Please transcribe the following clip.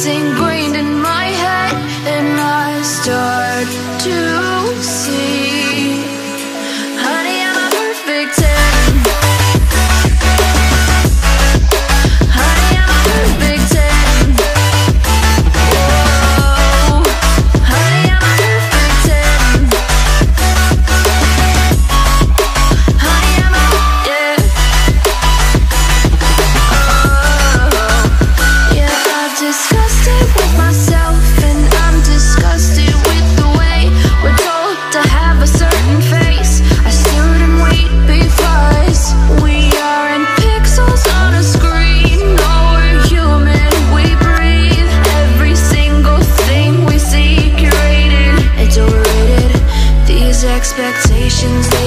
It's ingrained in my head, and I start to. expectations.